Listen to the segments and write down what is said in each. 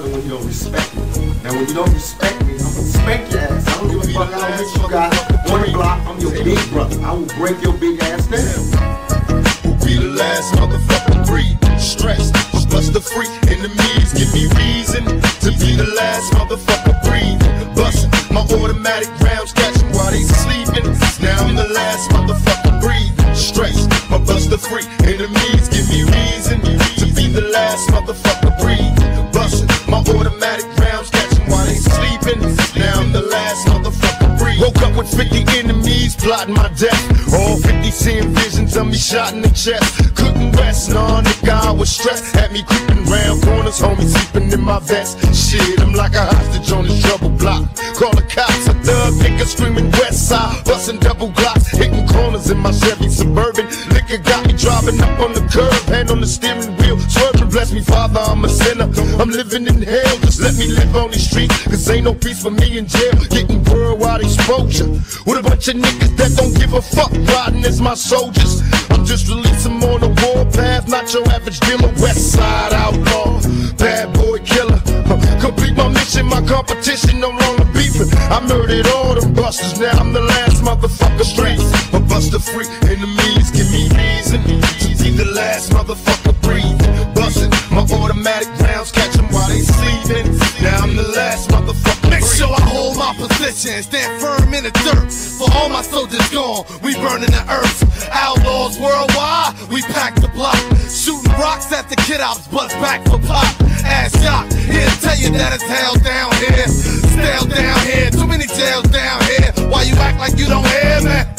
brother when you don't respect me. Now when you don't respect me, I'm gonna spank your ass. I don't give a fuck how rich you got. One block, I'm your big brother. I will break your big ass down. Who be the last motherfucking breed? Stressed, bust the freak enemies, give me reason to be the last motherfucker breed. Bustin' my automatic rounds, catching while they sleeping. Now I'm the last motherfucker breed. Stressed, my bust the free enemies, give me reason to be the last motherfucker breed. Plotting my death. All 50 seeing visions of me shot in the chest. Couldn't rest, nah, nigga, I was stressed. Had me creeping round corners, homie, sleeping in my vest. Shit, I'm like a hostage on this trouble block. Call the cops, a thug nigga screaming west side. Busting double glocks, hitting corners in my Chevy Suburban. Liquor got me driving up on the curb, hand on the steering wheel. Swerving, bless me, Father, I'm a sinner. I'm living in hell, just let me live on these streets. Cause ain't no peace for me in jail. Getting worldwide exposure. With a bunch of niggas that don't give a fuck, riding as my soldiers. I'm just releasing on the warpath, not your average dealer. West side outlaw, bad boy killer. Complete my mission, my competition no longer beefing. I murdered all them busters, now I'm the last motherfucker straight. A buster free enemies, give me reason to be the last motherfucker automatic rounds, catch 'em while they sleeping. Now I'm the last motherfucker Make sure I hold my position, stand firm in the dirt. For all my soldiers gone, we burning the earth. Outlaws worldwide, we pack the block. Shooting rocks at the kid outs, bust back for pop. Ass shot, here tell you that it's hell down here. Stale down here, too many jails down here. Why you act like you don't hear me?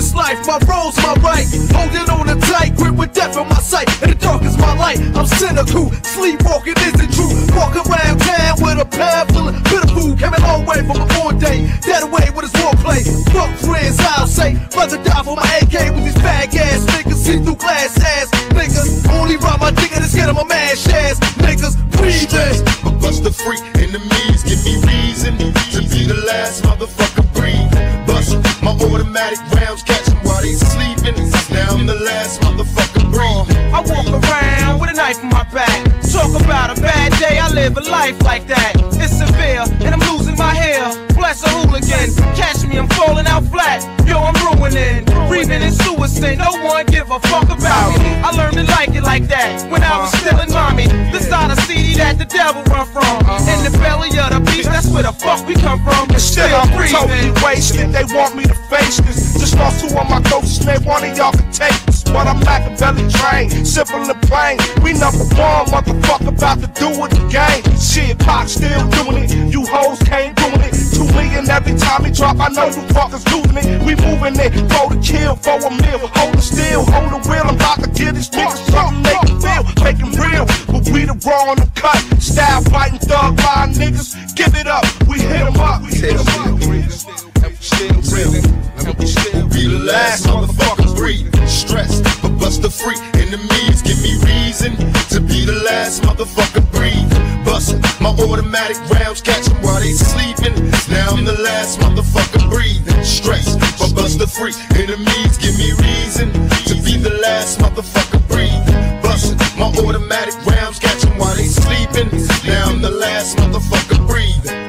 This life, my role's my right. Holding on a tight grip with death in my sight. And the dark is my light. I'm cynical, sleepwalking isn't true. Walk around town with a pad full of food. Came a long way from a born day. Dead away with his warplay. Fuck friends, I'll say. Rather die for my AK with these bag ass niggas. See through glass ass niggas. Only ride my dick and get my man ass Niggas breathing. But bust the free enemies, give me reason to be the last motherfucker breathe. Bust my automatic rounds, catch 'em while they sleeping. Now I'm the last motherfucker breathe. Uh, I walk around with a knife in my back. Talk about a bad day, I live a life like that. It's severe, and I'm losing my hair. Bless a hooligan, catch me, I'm falling out flat. Yo, I'm ruining, breathing in suicide. No one give a fuck about me. I learned to like it like that when I was still in mommy. This side of CD that the devil run from. In the belly of the beast, that's where the fuck we come from. And Still, still I'm totally breathing. wasted. They want me to face this. Just lost two of my coaches, man. One of y'all can take this. But I'm like a belly train, simple and plain. We number one, motherfucker, about to do it again. Shit, Pac still doing it. You hoes can't doing it. Two million every time he drop. I know you fuckers losing it. We moving it, go to kill for a meal. Hold it still, hold the wheel. I'm about to get these niggas something they feel, make 'em real. But we the raw on the cut. Style fighting thug line niggas. Give it up, we hit hit 'em up. We hit hit 'em up. Still real, last motherfucker breathing. Stressed, but bust the freak in. Give me reason to be the last motherfucker breathing. Bustin' my automatic rounds, catch them while they sleeping. Now I'm the last motherfucker breathing. Stressed, but bust the freak in. Give me reason to be the last motherfucker breathing. Bustin' my automatic rounds, catch them while they sleeping. Now I'm the last motherfucker breathing.